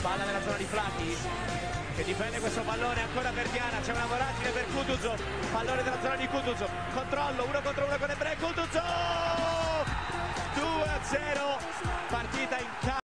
Palla nella zona di Flati che difende questo pallone ancora per Diana, c'è una voragine per Kutuzov, pallone della zona di Kutuzov, controllo, uno contro uno con Ebrei Kutuzov! 2 a 0